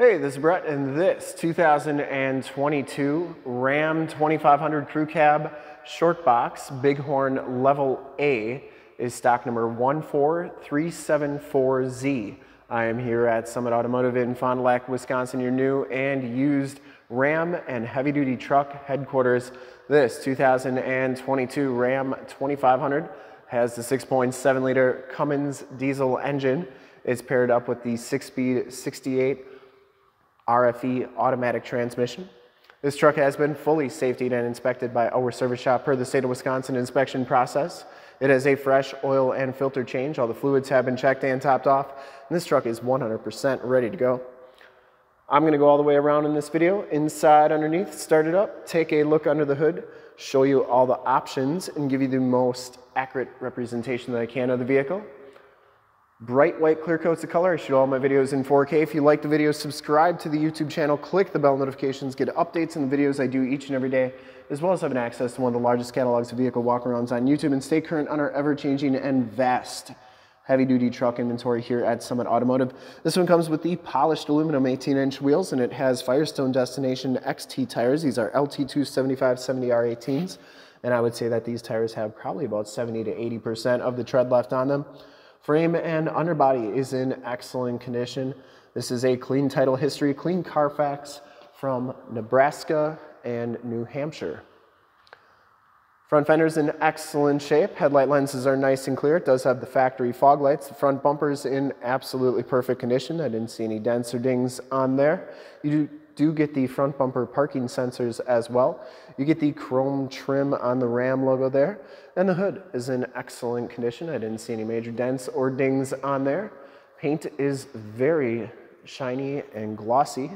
Hey, this is Brett, and this 2022 Ram 2500 Crew Cab Short Box Big Horn Level A is stock number 14374Z. I am here at Summit Automotive in Fond du Lac, Wisconsin, your new and used Ram and heavy duty truck headquarters. This 2022 Ram 2500 has the 6.7 liter Cummins diesel engine. It's paired up with the six speed 68 RFE automatic transmission. This truck has been fully safetied and inspected by our service shop per the state of Wisconsin inspection process. It has a fresh oil and filter change. All the fluids have been checked and topped off. And this truck is 100% ready to go. I'm gonna go all the way around in this video, inside, underneath, start it up, take a look under the hood, show you all the options, and give you the most accurate representation that I can of the vehicle. Bright white clear coats of color. I shoot all my videos in 4K. If you like the video, subscribe to the YouTube channel, click the bell notifications, get updates on the videos I do each and every day, as well as having access to one of the largest catalogs of vehicle walkarounds on YouTube and stay current on our ever-changing and vast heavy-duty truck inventory here at Summit Automotive. This one comes with the polished aluminum 18-inch wheels and it has Firestone Destination XT tires. These are LT2 7570R18s and I would say that these tires have probably about 70 to 80% of the tread left on them. Frame and underbody is in excellent condition. This is a clean title history, clean Carfax from Nebraska and New Hampshire. Front fender's in excellent shape. Headlight lenses are nice and clear. It does have the factory fog lights. The front bumper's in absolutely perfect condition. I didn't see any dents or dings on there. You do do get the front bumper parking sensors as well. You get the chrome trim on the Ram logo there. And the hood is in excellent condition. I didn't see any major dents or dings on there. Paint is very shiny and glossy.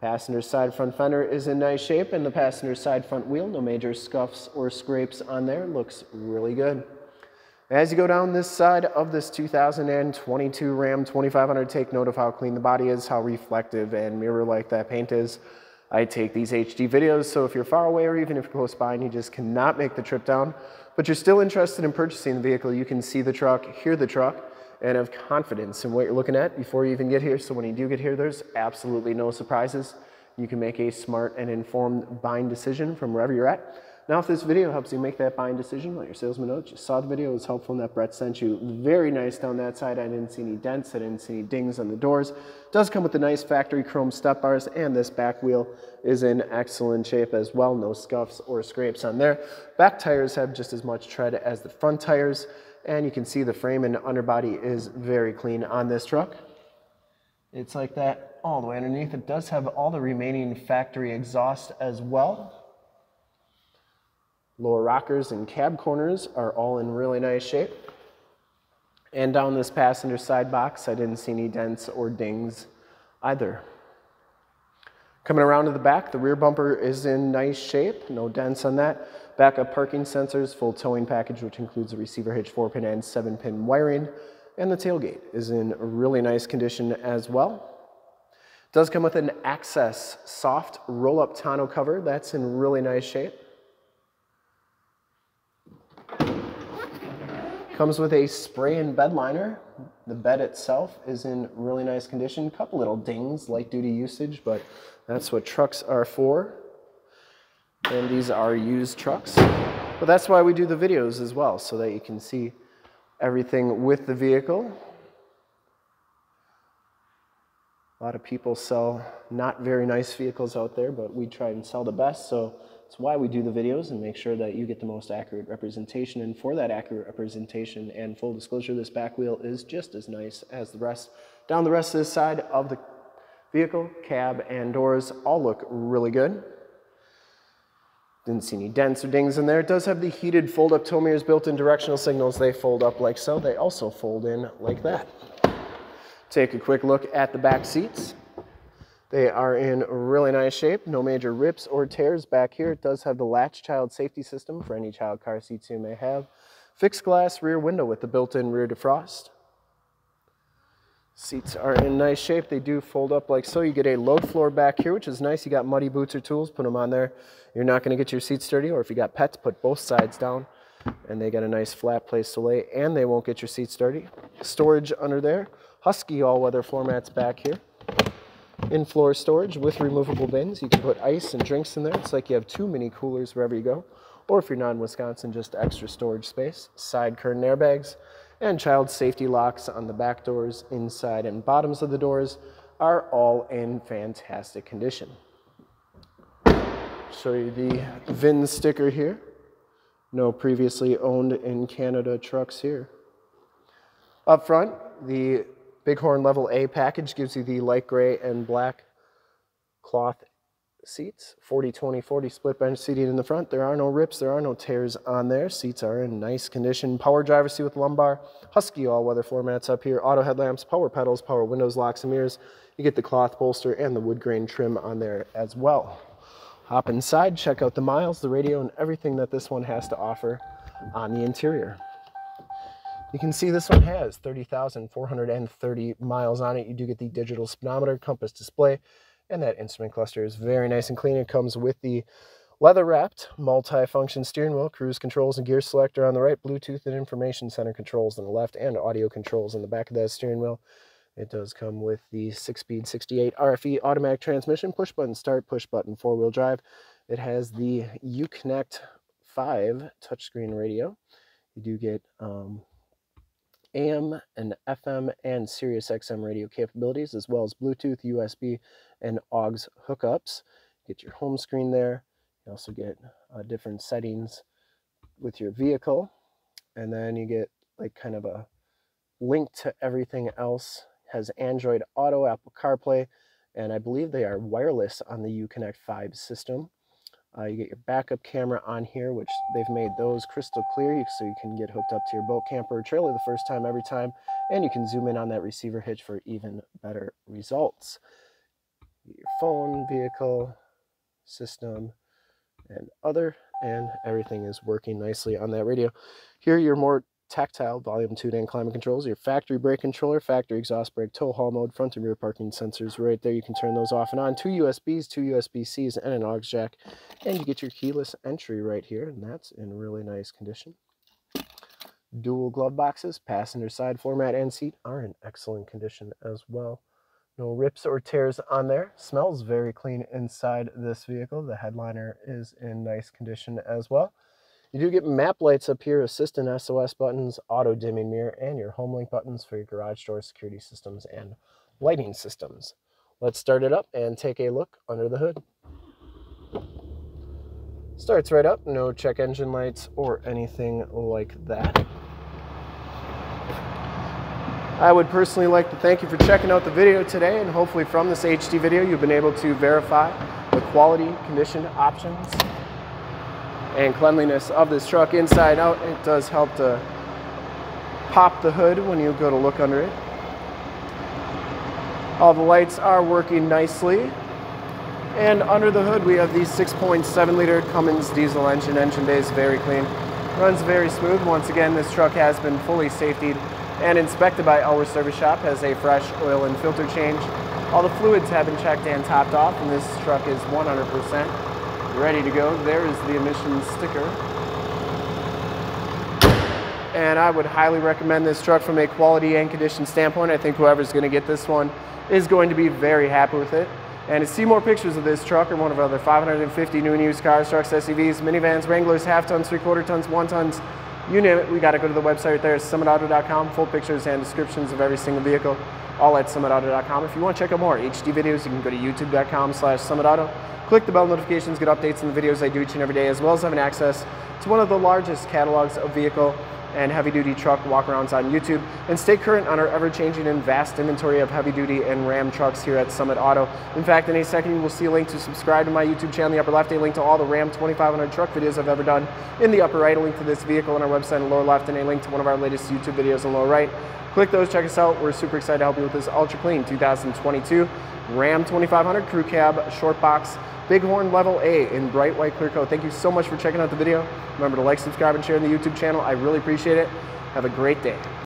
Passenger side front fender is in nice shape and the passenger side front wheel, no major scuffs or scrapes on there, looks really good. As you go down this side of this 2022 Ram 2500, take note of how clean the body is, how reflective and mirror-like that paint is. I take these HD videos, so if you're far away or even if you're close by and you just cannot make the trip down, but you're still interested in purchasing the vehicle, you can see the truck, hear the truck, and have confidence in what you're looking at before you even get here. So when you do get here, there's absolutely no surprises. You can make a smart and informed buying decision from wherever you're at. Now, if this video helps you make that buying decision, let your salesman know that you saw the video, it was helpful and that Brett sent you. Very nice down that side. I didn't see any dents, I didn't see any dings on the doors. It does come with the nice factory chrome step bars and this back wheel is in excellent shape as well. No scuffs or scrapes on there. Back tires have just as much tread as the front tires and you can see the frame and underbody is very clean on this truck. It's like that all the way underneath. It does have all the remaining factory exhaust as well. Lower rockers and cab corners are all in really nice shape. And down this passenger side box, I didn't see any dents or dings either. Coming around to the back, the rear bumper is in nice shape, no dents on that. Backup parking sensors, full towing package, which includes a receiver hitch, 4-pin and 7-pin wiring. And the tailgate is in really nice condition as well. Does come with an Access soft roll-up tonneau cover. That's in really nice shape. Comes with a spray and bed liner. The bed itself is in really nice condition. A couple little dings, light duty usage, but that's what trucks are for. And these are used trucks. But that's why we do the videos as well, so that you can see everything with the vehicle. A lot of people sell not very nice vehicles out there, but we try and sell the best. So it's why we do the videos and make sure that you get the most accurate representation. And for that accurate representation and full disclosure, this back wheel is just as nice as the rest. Down the rest of this side of the vehicle, cab and doors all look really good. Didn't see any dents or dings in there. It does have the heated fold-up tow mirrors built-in directional signals. They fold up like so. They also fold in like that. Take a quick look at the back seats. They are in really nice shape, no major rips or tears back here. It does have the latch child safety system for any child car seats you may have. Fixed glass rear window with the built-in rear defrost. Seats are in nice shape. They do fold up like so. You get a load floor back here, which is nice. You got muddy boots or tools, put them on there. You're not gonna get your seats dirty, or if you got pets, put both sides down. And they got a nice flat place to lay, and they won't get your seats dirty. Storage under there. Husky all-weather floor mats back here. In-floor storage with removable bins. You can put ice and drinks in there. It's like you have two mini coolers wherever you go. Or if you're not in Wisconsin, just extra storage space. Side curtain airbags and child safety locks on the back doors, inside and bottoms of the doors are all in fantastic condition. Show you the VIN sticker here. No previously owned in Canada trucks here. Up front, the Big Horn Level A package gives you the light gray and black cloth seats. 40, 20, 40 split bench seating in the front. There are no rips, there are no tears on there. Seats are in nice condition. Power driver seat with lumbar. Husky all-weather floor mats up here. Auto headlamps, power pedals, power windows, locks and mirrors. You get the cloth bolster and the wood grain trim on there as well. Hop inside, check out the miles, the radio, and everything that this one has to offer on the interior. You can see this one has 30,430 miles on it. You do get the digital speedometer, compass display, and that instrument cluster is very nice and clean. It comes with the leather-wrapped multi-function steering wheel, cruise controls and gear selector on the right, Bluetooth and information center controls on the left, and audio controls on the back of that steering wheel. It does come with the 6-speed 68 RFE automatic transmission, push button start, push button four-wheel drive. It has the Uconnect 5 touchscreen radio. You do get um, AM and FM and Sirius XM radio capabilities, as well as Bluetooth, USB, and AUX hookups. Get your home screen there. You also get uh, different settings with your vehicle. And then you get like kind of a link to everything else. Has Android Auto, Apple CarPlay, and I believe they are wireless on the Uconnect 5 system. Uh, you get your backup camera on here, which they've made those crystal clear so you can get hooked up to your boat, camper, or trailer the first time every time. And you can zoom in on that receiver hitch for even better results. Your phone, vehicle, system, and other, and everything is working nicely on that radio. Here, you're more tactile volume tune and climate controls, your factory brake controller, factory exhaust brake, tow haul mode, front and rear parking sensors right there. You can turn those off and on. Two USBs, two USB-Cs, and an aux jack. And you get your keyless entry right here, and that's in really nice condition. Dual glove boxes, passenger side floor mat and seat are in excellent condition as well. No rips or tears on there. Smells very clean inside this vehicle. The headliner is in nice condition as well. You do get map lights up here, assistant SOS buttons, auto dimming mirror, and your home link buttons for your garage door security systems and lighting systems. Let's start it up and take a look under the hood. Starts right up, no check engine lights or anything like that. I would personally like to thank you for checking out the video today and hopefully from this HD video you've been able to verify the quality, condition, options, and cleanliness of this truck inside out. It does help to pop the hood when you go to look under it. All the lights are working nicely. And under the hood we have the 6.7 liter Cummins diesel engine. Engine bay is very clean. Runs very smooth. Once again, this truck has been fully safetied and inspected by our service shop. Has a fresh oil and filter change. All the fluids have been checked and topped off and this truck is 100% ready to go. There is the emissions sticker. And I would highly recommend this truck from a quality and condition standpoint. I think whoever's going to get this one is going to be very happy with it. And to see more pictures of this truck or one of our other 550 new and used cars, trucks, SUVs, minivans, Wranglers, half tons, three quarter tons, one tons, you name it, we got to go to the website right there, summitauto.com, full pictures and descriptions of every single vehicle, all at summitauto.com. If you want to check out more HD videos, you can go to youtube.com slash summitauto. Click the bell notifications, get updates on the videos I do each and every day, as well as having access to one of the largest catalogs of vehicle and heavy duty truck walkarounds on YouTube, and stay current on our ever changing and vast inventory of heavy duty and Ram trucks here at Summit Auto. In fact, in a second, you will see a link to subscribe to my YouTube channel in the upper left, a link to all the Ram 2500 truck videos I've ever done in the upper right, a link to this vehicle on our website in the lower left, and a link to one of our latest YouTube videos in the lower right. Click those, check us out. We're super excited to help you this ultra clean 2022 Ram 2500 Crew Cab Short Box Big Horn Level A in bright white clear coat. Thank you so much for checking out the video. Remember to like, subscribe, and share in the YouTube channel. I really appreciate it. Have a great day.